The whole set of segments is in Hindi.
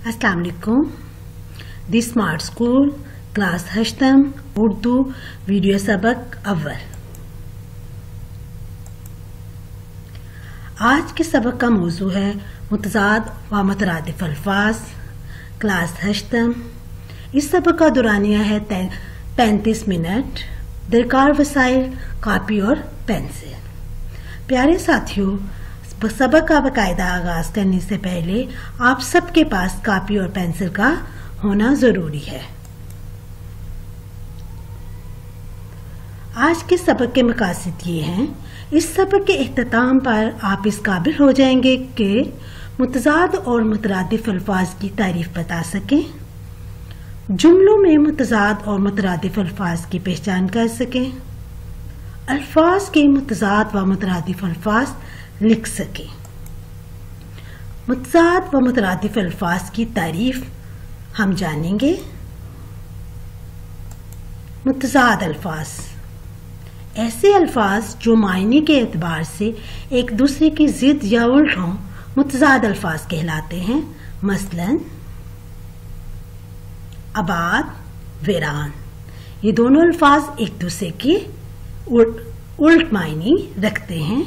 अस्सलाम वालेकुम दी स्मार्ट स्कूल क्लास हश्तम उर्दू वीडियो सबक अव्वल आज के सबक का मौजू है मुतजाद व मतरादिफ अल्फाज क्लास हश्तम इस सबक का दुरानिया है पैंतीस मिनट, दरकार वसाइल, कापी और पेंसिल। प्यारे साथियों सबक का बाकायदा आगाज़ करने से पहले आप सबके पास कापी और पेंसिल का होना ज़रूरी है। आज के सबक के मकासद ये हैं, इस सबक के अख्ताम पर आप इस काबिल हो जाएँगे कि मुतजाद और मुतरदफ अल्फाज की तारीफ़ बता सकें, जुमलों में मुतजाद और मुतरदफ अल्फाज की पहचान कर सकें। अल्फाज के मुतजाद व मुतरदफ अल्फाज लिख सके। मुतजाद व मुतरदफ अल्फाज की तारीफ़ हम जानेंगे। मुतजाद अल्फाज। ऐसे अल्फाज जो मायने के एतबार से एक दूसरे की जिद या उल्ट हों मुतजाद अल्फाज कहलाते हैं। मसलन आबाद वीरान। ये दोनों अल्फाज एक दूसरे की उल्ट मायने रखते हैं।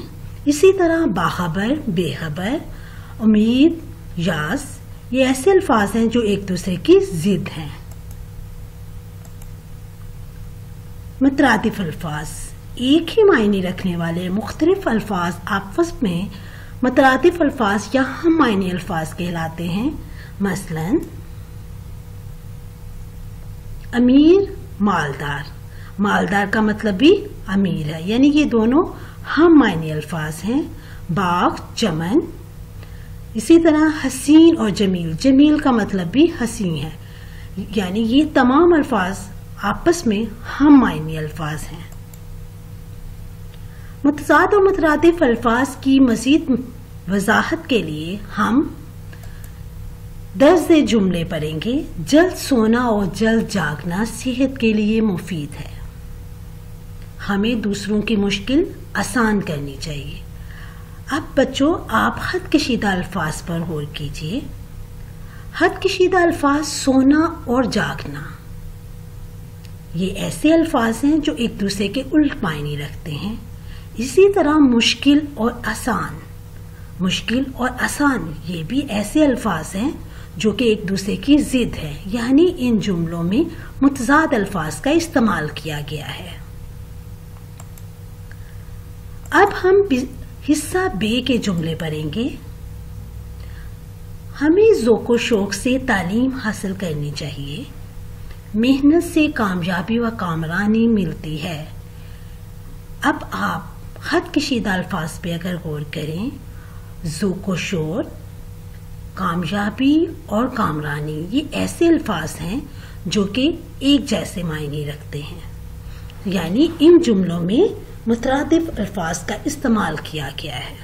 इसी तरह बाखबर, बेखबर, उम्मीद, यास, ये ऐसे अल्फाज हैं जो एक दूसरे की जिद हैं। मतरादिफ अल्फाज, एक ही मायने रखने वाले मुख्तलिफ़ अल्फाज आपस में मतरादिफ अल्फाज या हम मायने अल्फाज कहलाते हैं। मसलन, अमीर, मालदार। मालदार का मतलब भी अमीर है, यानी ये दोनों हम मायने अल्फाज हैं, बाग, चमन। इसी तरह हसीन और जमील। जमील का मतलब भी हसीन है। यानी ये तमाम अल्फाज आपस में हम मायने अल्फाज हैं। मतजाद और मुतरदफ अल्फाज की मजीद वजाहत के लिए हम दर्ज जुमले पढ़ेंगे। जल्द सोना और जल्द जागना सेहत के लिए मुफीद है। हमें दूसरों की मुश्किल आसान करनी चाहिए। अब बच्चों, आप हद कशीदा अल्फाज पर गौर कीजिए। हद कशीदा अल्फाज सोना और जागना। ये ऐसे अल्फाज हैं जो एक दूसरे के उल्ट मायने रखते हैं। इसी तरह मुश्किल और आसान। मुश्किल और आसान, ये भी ऐसे अल्फाज हैं जो कि एक दूसरे की जिद है। यानी इन जुमलों में मुतजाद अल्फाज का इस्तेमाल किया गया है। अब हम हिस्सा बे के जुमले पढ़ेंगे। हमें जोको शौक से तालीम हासिल करनी चाहिए। मेहनत से कामयाबी व कामरानी मिलती है। अब आप खत कशीदा अल्फाज पे अगर गौर करें, जोको शोर, कामयाबी और कामरानी, ये ऐसे अल्फाज हैं जो कि एक जैसे मायने रखते हैं। यानी इन जुमलों में मुतरदफ अल्फाज का इस्तेमाल किया गया है।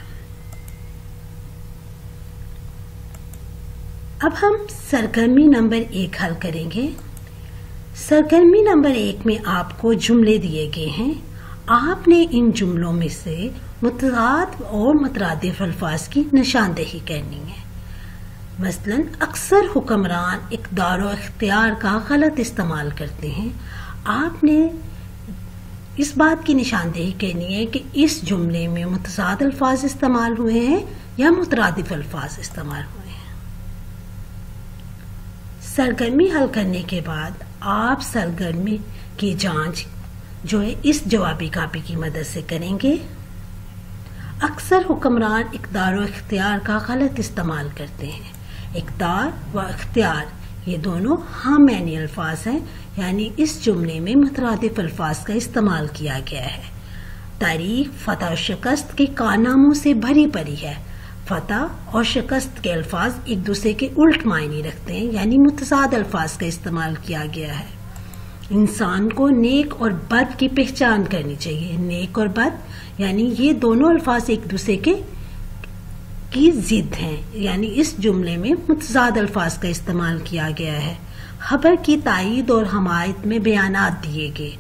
अब हम सरगर्मी नंबर एक हल करेंगे। सरगर्मी नंबर एक में आपको जुमले दिए गए हैं। आपने इन जुमलों में से मुतराद और मुतरदफ अल्फाज की निशानदेही करनी है। मसलन अक्सर हुक्मरान इकदार और इख्तियार का गलत इस्तेमाल करते हैं। आपने इस बात की निशानदेही करनी है कि इस जुमले में मुतजाद अल्फाज इस्तेमाल हुए हैं या मुतरदफ अल्फाज इस्तेमाल हुए हैं? सरगर्मी हल करने के बाद आप सरगर्मी की जाँच जो है इस जवाबी कापी की मदद से करेंगे। अक्सर हुक्मरान इकदार व इख्तियार का गलत इस्तेमाल करते हैं। इकदार व इख्तियार ये दोनों हम मैनी अल्फाज हैं, यानी इस जुमले में मतरादिफ अल्फाज का इस्तेमाल किया गया है। तारीख फतह और शिकस्त के कारनामों से भरी पड़ी है। फतह और शिकस्त के अल्फाज एक दूसरे के उल्ट मायने रखते हैं, यानी मुतजाद अल्फाज का इस्तेमाल किया गया है। इंसान को नेक और बद की पहचान करनी चाहिए। नेक और बद, यानी ये दोनों अल्फाज एक दूसरे के की जिद हैं। यानी इस जुमले में मुतजाद अल्फाज का इस्तेमाल किया गया है। खबर की तायद और हमायत में बयान दिए गए।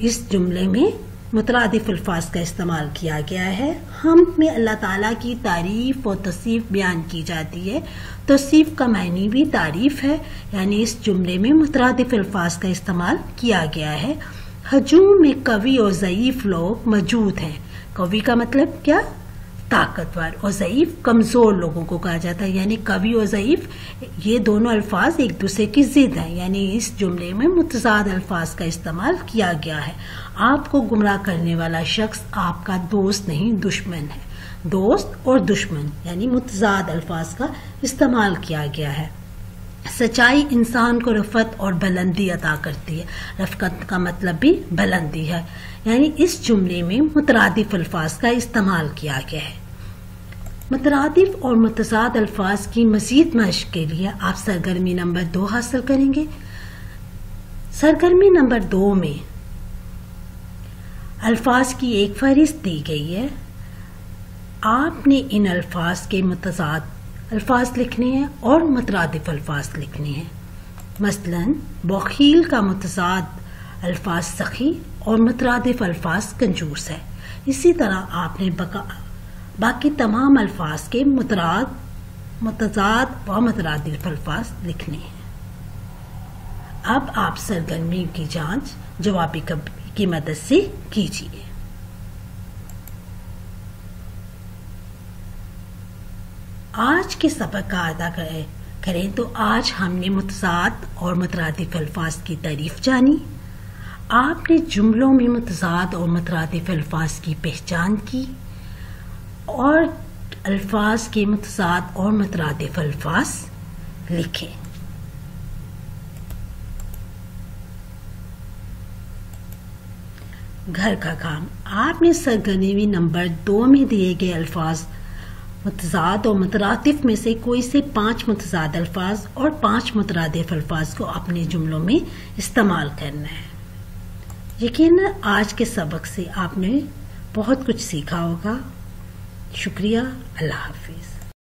इस जुमले में मुतरदफ अल्फाज का इस्तेमाल किया गया है। हम में अल्लाह ताला की तारीफ़ और तसीफ बयान की जाती है। तसीफ का मायनी भी तारीफ़ है। यानी इस जुमले में मुतरदफ अल्फाज का इस्तेमाल किया गया है। हजूम में कवि और ज़यीफ लोग मौजूद हैं। कवि का मतलब क्या? ताकतवर और ज़यीफ कमज़ोर लोगों को कहा जाता है। यानी कवि और ज़यीफ, ये दोनों अल्फाज एक दूसरे की जिद हैं। यानी इस जुमले में मुतजाद अल्फाज का इस्तेमाल किया गया है। आपको गुमराह करने वाला शख्स आपका दोस्त नहीं, दुश्मन है। दोस्त और दुश्मन, यानी मुतजाद अल्फाज का इस्तेमाल किया गया है। सच्चाई इंसान को रफत और बुलंदी अदा करती है। रफकत का मतलब भी बुलंदी है। यानी इस जुमले में मुतरदफ अल्फाज का इस्तेमाल किया गया है। मुतरदफ और मुतजाद अल्फाज की मजीद मश्क के लिए आप सरगर्मी नंबर दो हासिल करेंगे। सरगर्मी नंबर दो में अल्फाज की एक फहरिस्त दी गई है। आपने इन अल्फाज के मुतजाद अल्फाज लिखने हैं और मुतरदफ अल्फाज लिखने हैं। मसलन, बखील का मुतजाद अल्फाज सखी और मुतरदफ अल्फाज कंजूस है। इसी तरह आपने बाकी तमाम अल्फाज के मुतराद, मुतजाद व मुतरदफ अल्फाज लिखने हैं। अब आप सरगर्मी की जाँच जवाबी की मदद से कीजिए। आज के सबक का अदा करें करें तो आज हमने मुतजाद और मुतरदफ अल्फाज की तारीफ़ जानी। आपने जुमलों में मतजाद और मतरादिफ अल्फाज की पहचान की। और अल्फाज के मतजाद और मतरादिफ अल्फाज लिखे। घर का काम। आपने सरगर्मी नंबर दो में दिए गए अल्फाज मतजाद और मतरातिफ में से कोई से पाँच मतजाद अल्फाज और पाँच मतरादिफ अल्फाज को अपने जुमलों में इस्तेमाल करना है। यकीन आज के सबक से आपने बहुत कुछ सीखा होगा। शुक्रिया अल्लाह हाफिज़।